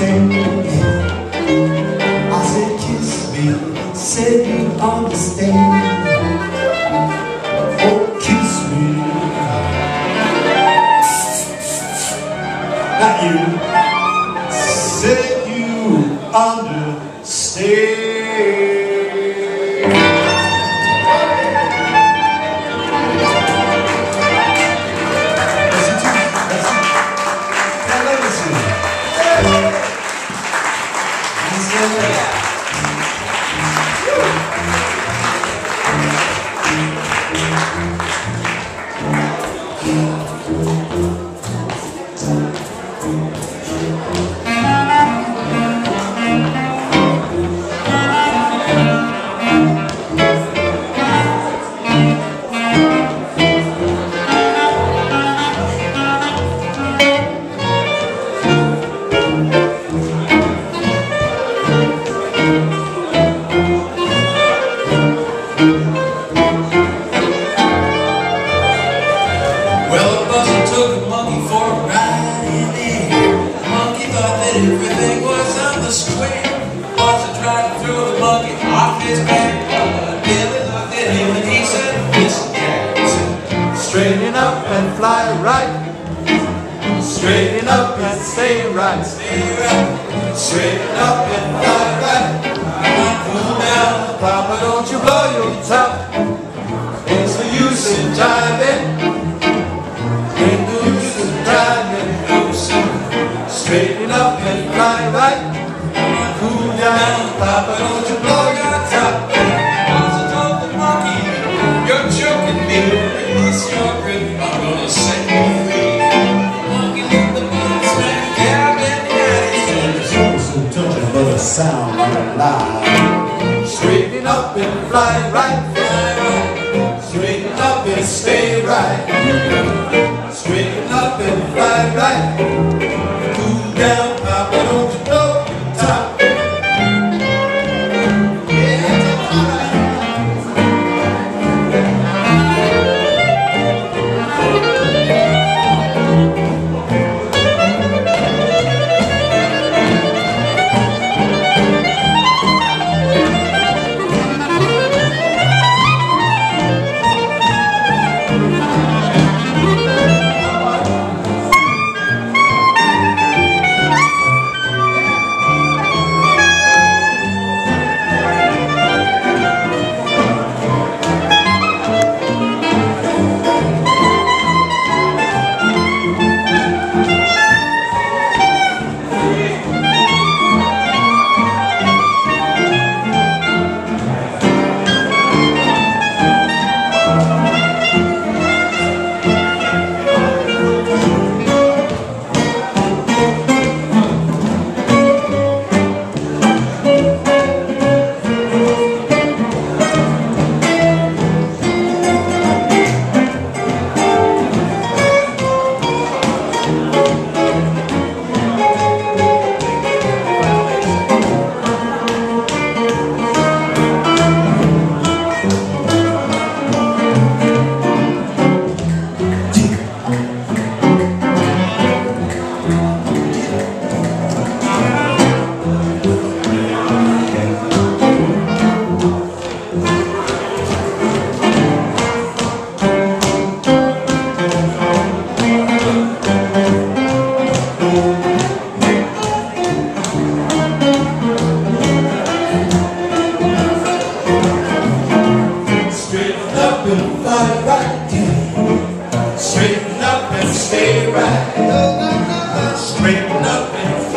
understand I said kiss me, said you understand. Oh kiss me. Not you. Said you understand. Straighten up and fly right. Straighten up and stay right. Straighten up and fly right. Fool now, Papa, don't you blow your top. It's the use in time? sound alive. Straighten up and fly right, fly right. Straighten up and stay right. Straighten up and fly right.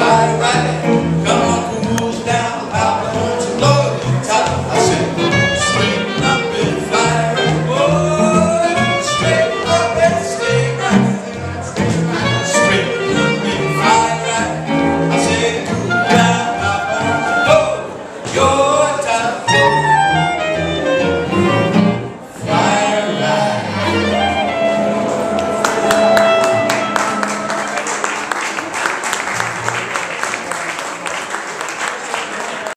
right, right.